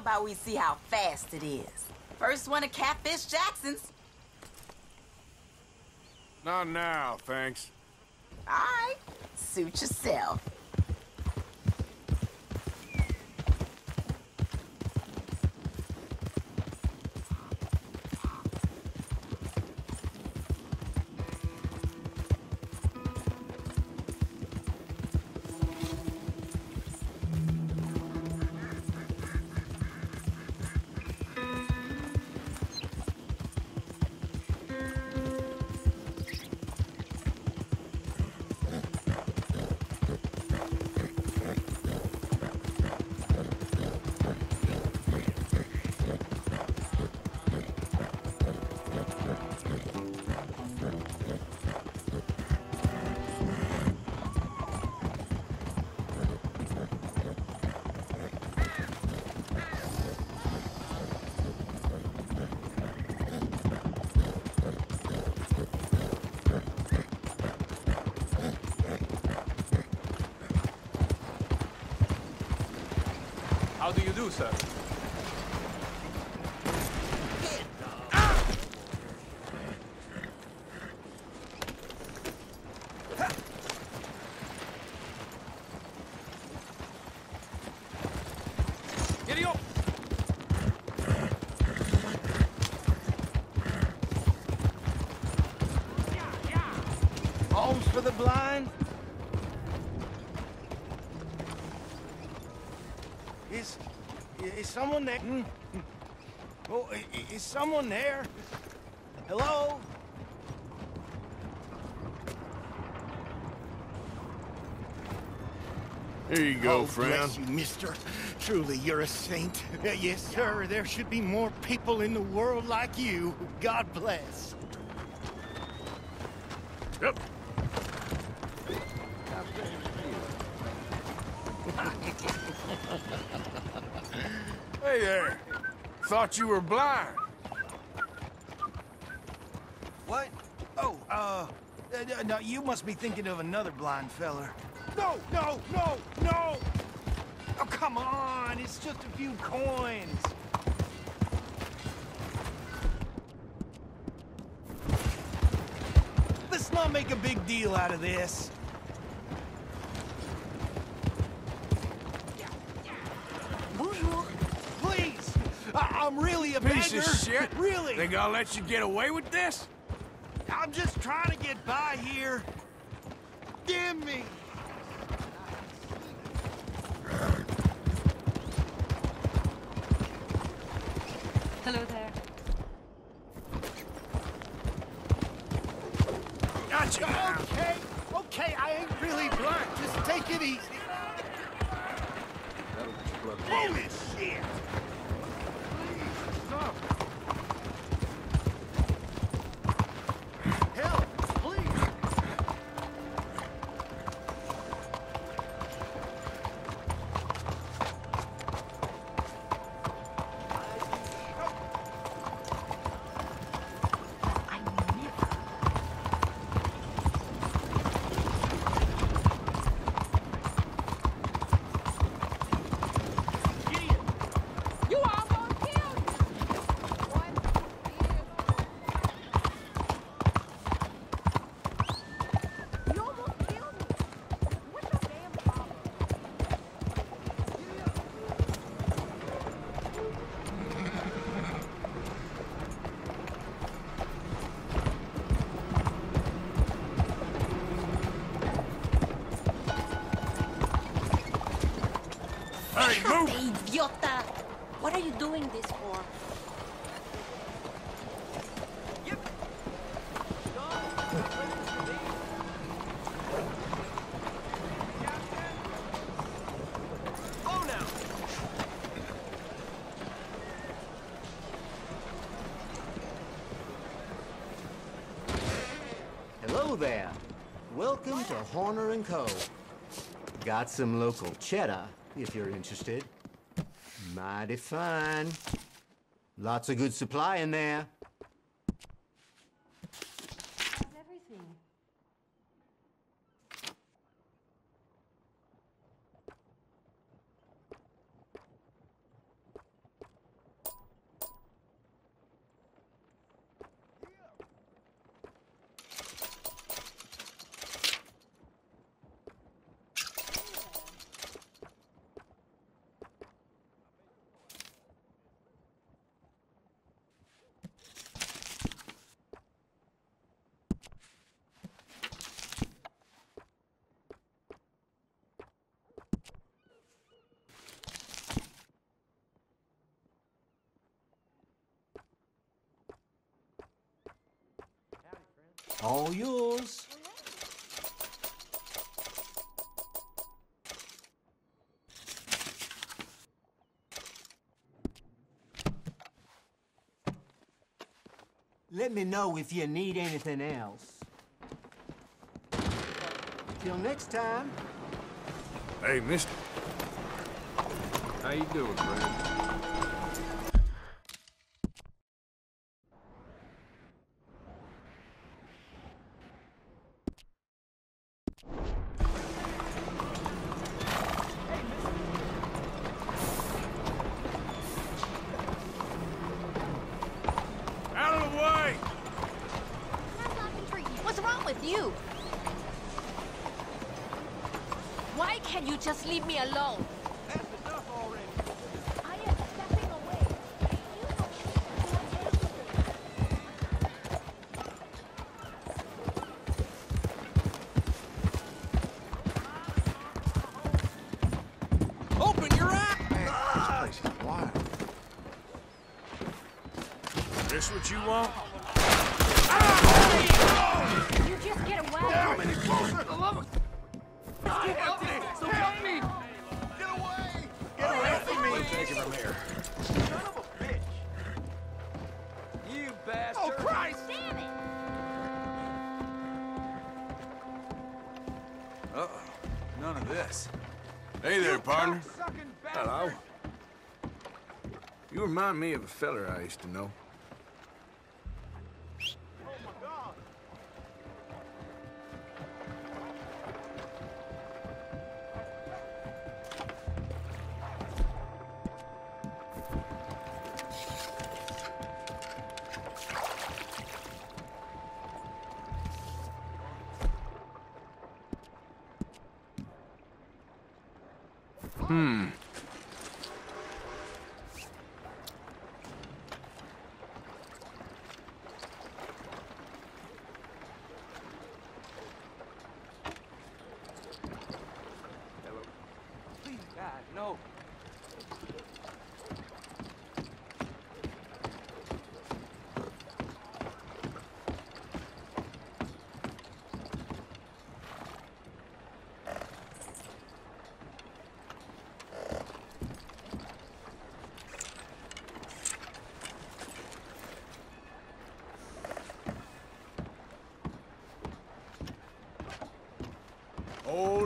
about we see how fast it is? First one to Catfish Jackson's. Not now, thanks. All right, suit yourself. Up! Alms for the blind? Is... is someone there? Hmm? Oh, i- i- is someone there? Hello? Here you go, oh, friend. bless you, mister. Truly, you're a saint. Uh, yes, sir. There should be more people in the world like you. God bless. Yep. hey there. Thought you were blind. What? Oh, uh, uh, no, you must be thinking of another blind feller. No, no, no, no! Oh, come on, it's just a few coins. Let's not make a big deal out of this. Bonjour. Please! I I'm really a Piece beggar. of shit. Really? They gonna let you get away with this? I'm just trying to get by here. Give me! Hello there. Gotcha. Okay, okay, I ain't really blind. Just take it easy. Holy shit! Doing this for? Hello there. Welcome to Horner & Co. Got some local cheddar, if you're interested. Mighty fine. Lots of good supply in there. All yours. Let me know if you need anything else. Till next time. Hey, mister. How you doing, friend? Can't you just leave me alone? This. Hey there, partner. Hello. You remind me of a feller I used to know.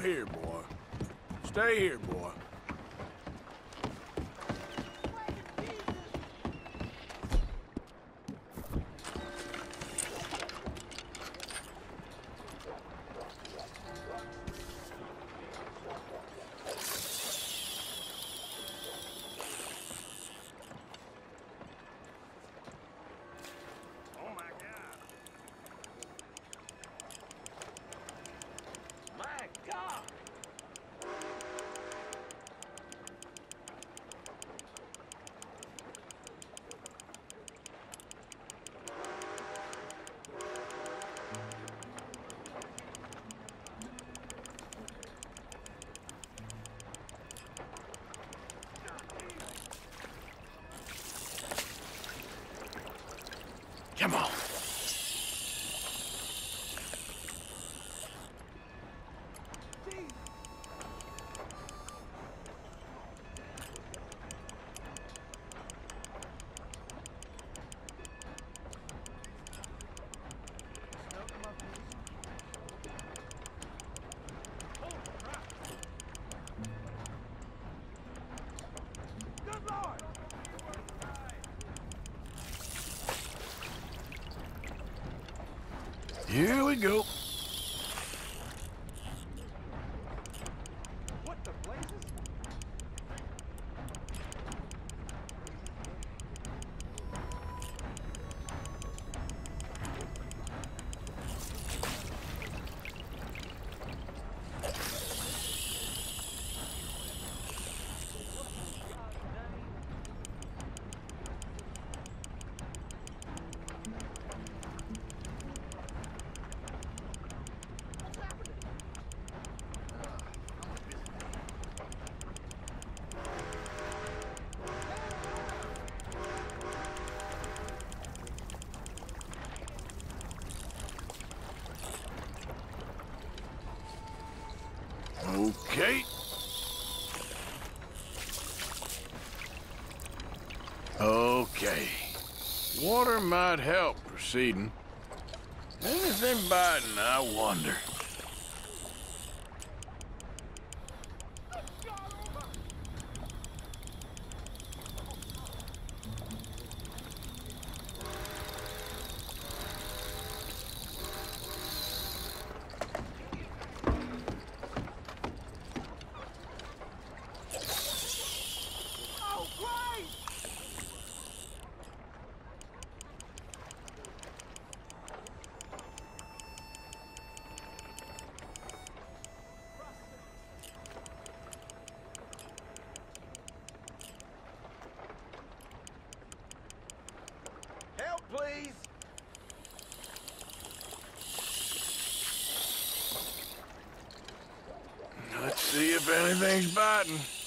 Here, boy. Stay here, boy. Come on. Good lord. Here we go. Okay. Okay. Water might help proceeding. Anything biting, I wonder. Oh, Christ! Help, please! Let's see if biting.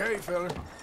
Okay, fella.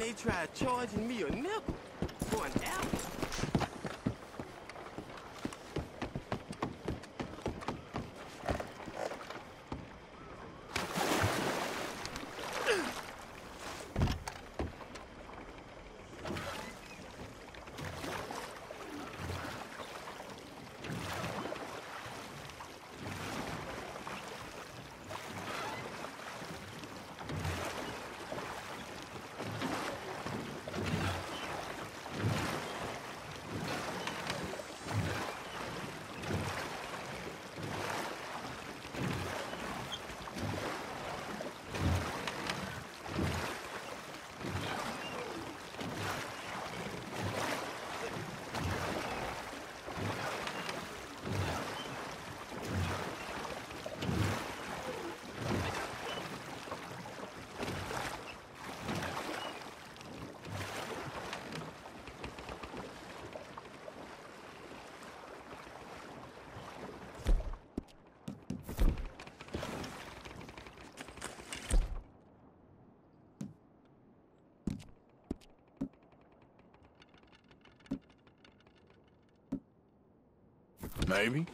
They tried charging me a nickel for an apple. Maybe.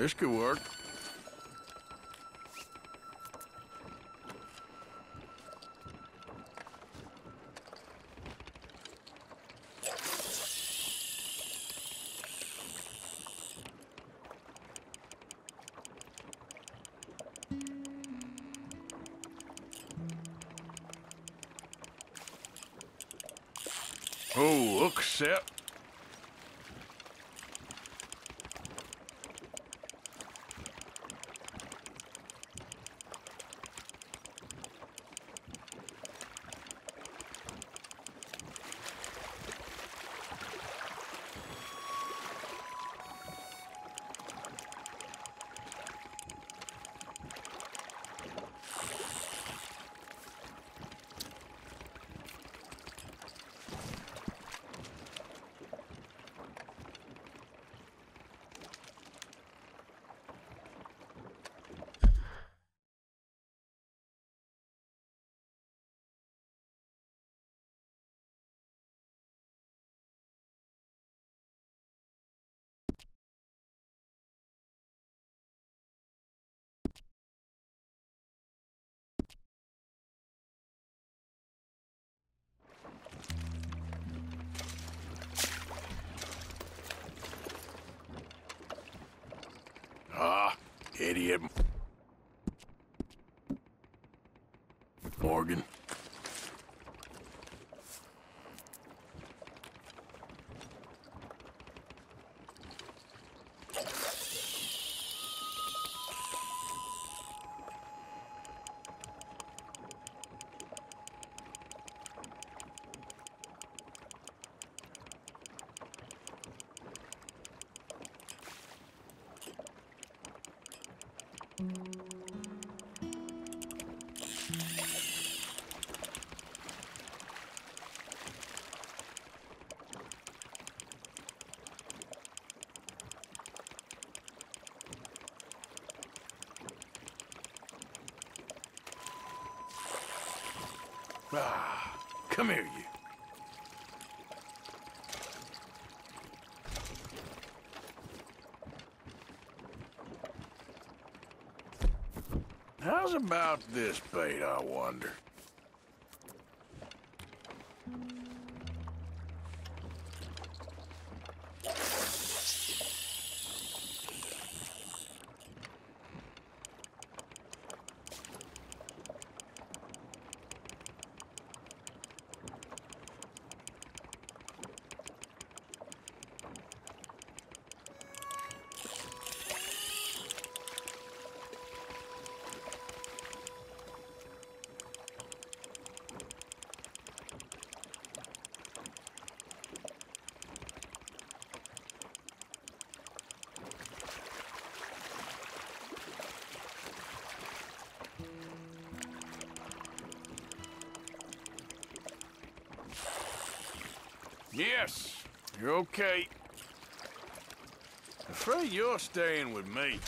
This could work. Idiot. Ah, come here, you. About this bait, I wonder? Yes, you're okay. Afraid you're staying with me.